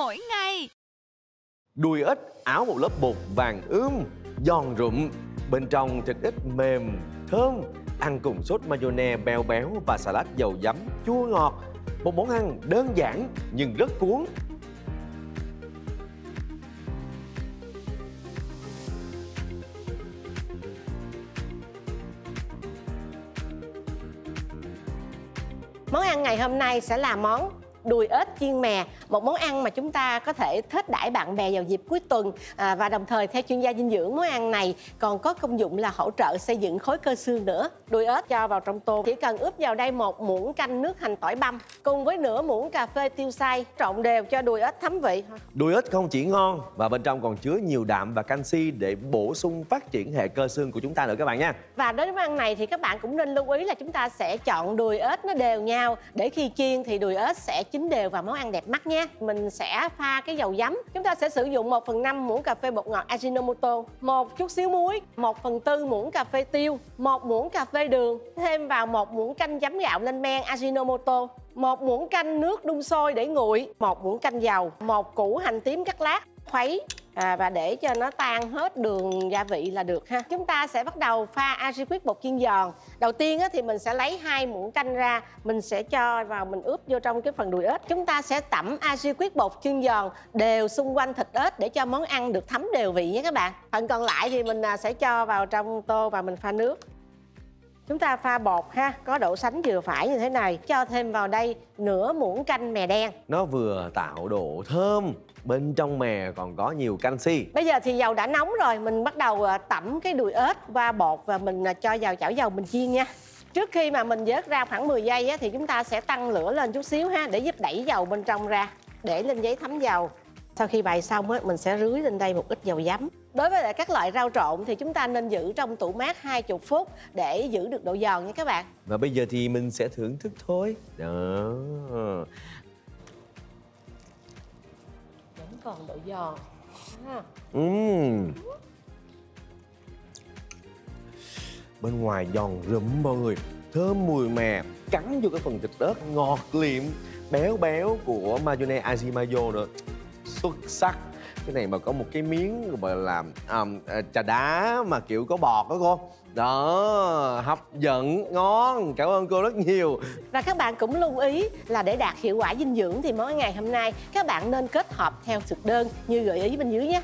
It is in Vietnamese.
mỗi ngày. Đùi ếch áo một lớp bột vàng ươm, giòn rụm, bên trong thịt ếch mềm, thơm, ăn cùng sốt mayonnaise béo béo và salad dầu giấm chua ngọt. Một món ăn đơn giản nhưng rất cuốn. Món ăn ngày hôm nay sẽ là món đùi ếch chiên mè một món ăn mà chúng ta có thể thết đãi bạn bè vào dịp cuối tuần à, và đồng thời theo chuyên gia dinh dưỡng món ăn này còn có công dụng là hỗ trợ xây dựng khối cơ xương nữa đùi ếch cho vào trong tô chỉ cần ướp vào đây một muỗng canh nước hành tỏi băm cùng với nửa muỗng cà phê tiêu xay trộn đều cho đùi ếch thấm vị Đùi ếch không chỉ ngon và bên trong còn chứa nhiều đạm và canxi để bổ sung phát triển hệ cơ xương của chúng ta nữa các bạn nha. và đối với món ăn này thì các bạn cũng nên lưu ý là chúng ta sẽ chọn đùi ếch nó đều nhau để khi chiên thì đùi ếch sẽ chín đều và món ăn đẹp mắt nha mình sẽ pha cái dầu giấm. Chúng ta sẽ sử dụng 1 phần 5 muỗng cà phê bột ngọt Ajinomoto, một chút xíu muối 1 phần tư muỗng cà phê tiêu, một muỗng cà phê đường, thêm vào một muỗng canh giấm gạo lên men Ajinomoto, một muỗng canh nước đun sôi để nguội, một muỗng canh dầu, một củ hành tím cắt lát, khuấy à, và để cho nó tan hết đường gia vị là được ha. Chúng ta sẽ bắt đầu pha ajiquick bột chiên giòn. Đầu tiên á, thì mình sẽ lấy hai muỗng canh ra. Mình sẽ cho vào mình ướp vô trong cái phần đùi ếch. Chúng ta sẽ tẩm ajiquick bột chiên giòn đều xung quanh thịt ếch để cho món ăn được thấm đều vị nhé các bạn. Phần còn lại thì mình à, sẽ cho vào trong tô và mình pha nước. Chúng ta pha bột ha, có độ sánh vừa phải như thế này Cho thêm vào đây nửa muỗng canh mè đen Nó vừa tạo độ thơm, bên trong mè còn có nhiều canxi. Bây giờ thì dầu đã nóng rồi, mình bắt đầu à, tẩm cái đùi ếch qua bột và mình à, cho vào chảo dầu mình chiên nha. Trước khi mà mình vớt ra khoảng 10 giây á, thì chúng ta sẽ tăng lửa lên chút xíu ha để giúp đẩy dầu bên trong ra, để lên giấy thấm dầu. Sau khi bày xong á, mình sẽ rưới lên đây một ít dầu giấm. Đối với lại các loại rau trộn thì chúng ta nên giữ trong tủ mát 20 phút để giữ được độ giòn nha các bạn. Và bây giờ thì mình sẽ thưởng thức thôi. Đó. Vẫn còn độ giòn. Ha. Ừm. Bên ngoài giòn rụm mọi người, thơm mùi mè, cắn vô cái phần thịt ớt ngọt liệm, béo béo của mayonnaise Ajimayo nữa. Xuất sắc. Cái này mà có một cái miếng mà làm um, trà đá mà kiểu có bọt đó cô. Đó, hấp dẫn, ngon. Cảm ơn cô rất nhiều. Và các bạn cũng lưu ý là để đạt hiệu quả dinh dưỡng thì mỗi ngày hôm nay các bạn nên kết hợp theo thực đơn như gợi ý bên dưới nhé.